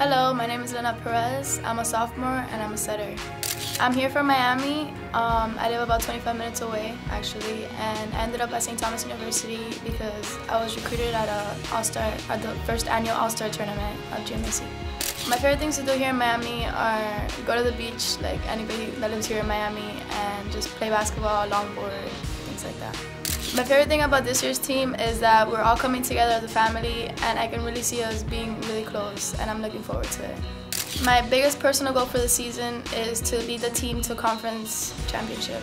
Hello, my name is Linett Perez. I'm a sophomore and I'm a setter. I'm here from Miami. Um, I live about 25 minutes away, actually, and I ended up at St. Thomas University because I was recruited at a All-Star, at the first annual All-Star tournament of GMAC. My favorite things to do here in Miami are go to the beach, like anybody that lives here in Miami, and just play basketball, longboard, things like that. My favorite thing about this year's team is that we're all coming together as a family and I can really see us being really close and I'm looking forward to it. My biggest personal goal for the season is to lead the team to conference championship.